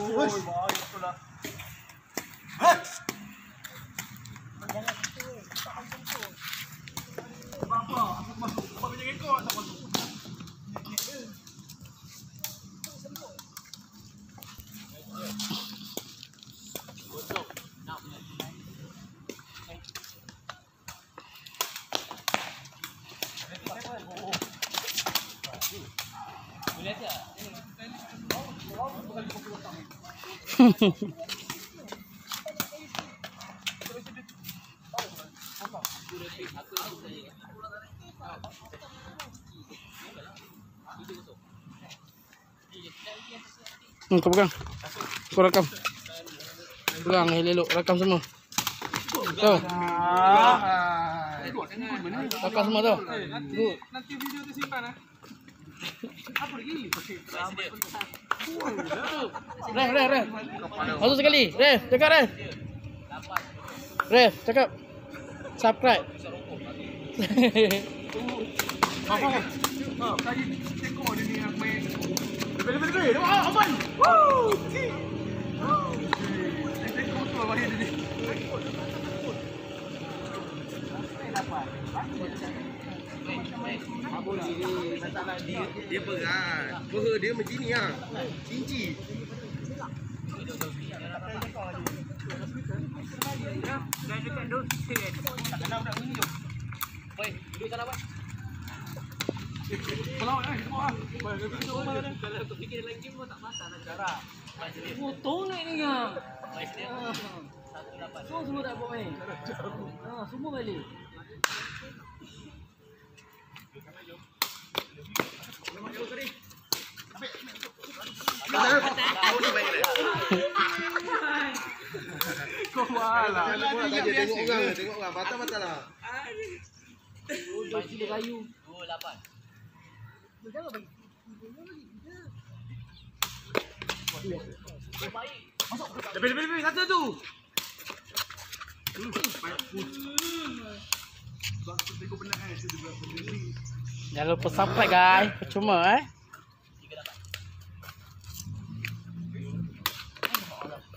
Uy, maayos ko lang. Hehehe Hmm, kau pegang. Kau rakam. Pegang helelok, rakam semua. Tu. Rakam semua. Good. Nanti video tu simpan ah. Apa lagi? Ref, ref, ref. Satu sekali. Ref, cakap ref. Ref, cakap. Subscribe. Oh, tadi Lebih lebih lebih. Tengok ah, Aman. Woo! Tengok tu bahaya dia ni. Dia berat. Peha dia macam ni ah. Pelawak eh, tengok ah. Baik, dia tengok rumah dia. Motor naik ni yang. Semua semua tak buat main. Ha, semua balik. Kau malah. Jalan ni dia tengok orang, tengok orang. Batal-batal lah. Dua sila kayu. Lebih lebih lebih satu tu. Jangan lupa subscribe guys. Percuma eh.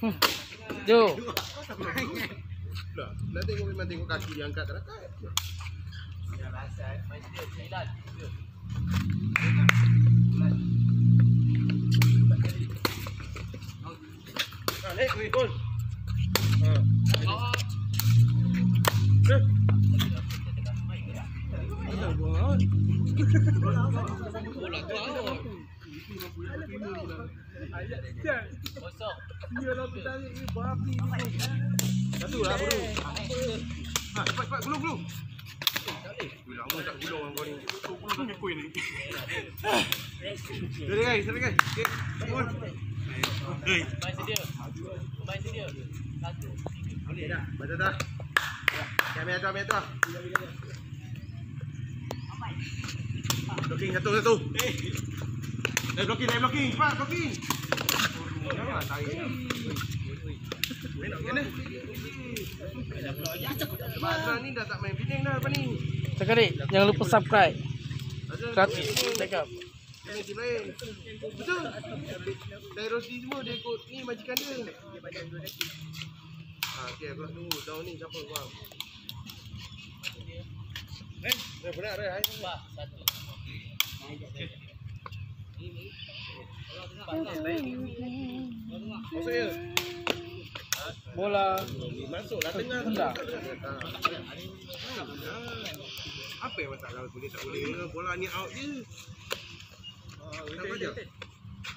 Hmm. Dah, dah tengok memang tengok kaki dia Ha. Satu lah baru. Ha, cepat cepat gulung gulung. Ui, lama tak gulung orang kau ni. Gulung kaki kuih ni. Sini guys, sini guys. Okey, tak gul. Hei, boleh dah. Baca dah. Ya, ambil tu, ambil tu. Blocking satu satu. Eh, blocking, eh, blocking. Cepat, blocking. Jangan tarik. Mazlan ni dah tak main Penang dah lepas ni. Cakap dik, jangan lupa subscribe. Gratis. Cakap. Betul. Dari Rosdi semua dia ikut ni majikan dia. Ha, okey aku tunggu tahun ni siapa kau. Eh, dah berat dah. Hai. Masuk ya. Bola. Masuklah tengah tu. Hendak. Apa yang masalah boleh tak boleh bola ni out je. Je.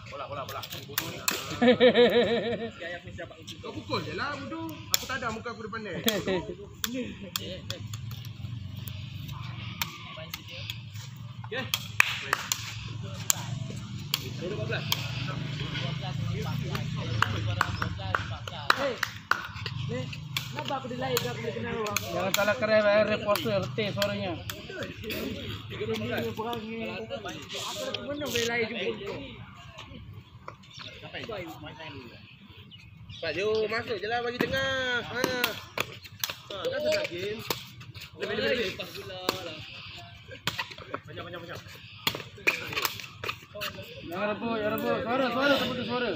Bola bola bola. Bodoh ni. Kau pukul je lah bodoh. Aku tak ada muka aku depan dia. aku di lain aku kena orang. Jangan salah keren air perang ni. Aku mana boleh lain jumpa kau. Pak Jo masuk je lah bagi tengah. Ha. Ha, kan sedap game. Lebih lebih lebih. Banyak Jangan rebut, jangan rebut. Suara, suara, tak betul suara.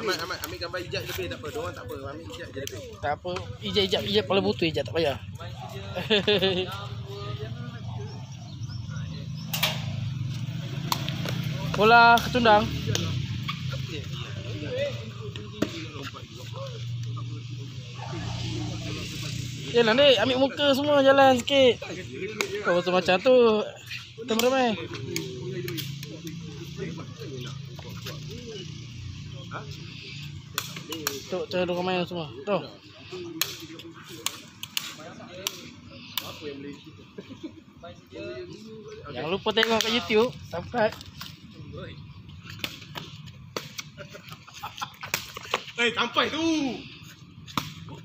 Amat amat ambil gambar ijat lebih tak apa. Diorang tak apa. Ambil ijat je lebih. Tak apa. Ijat, ijat, ijat. Paling butuh ijat, tak payah. Bola ketundang. Yalah ni ambil muka semua jalan sikit. Kau macam-macam tu. Kita meramai. Tu, cara dorang main semua. Tu. Jangan lupa tengok kat YouTube. Subscribe. Eh, sampai tu.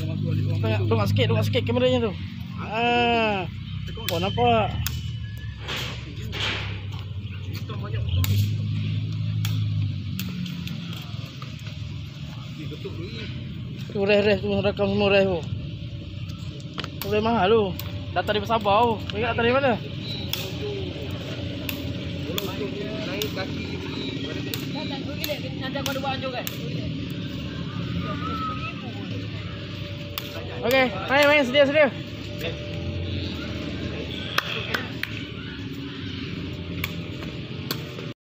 Tengok, tengok sikit, tengok sikit kameranya tu. Ah. Oh, nampak. Tu reh reh tu rakam semua reh tu. Reh mahal tu. Datang dari Sabah tu. Ingat dari mana? Naik kaki pergi. Nanti aku ada buat anjur kan? Okey, main main sedia sedia.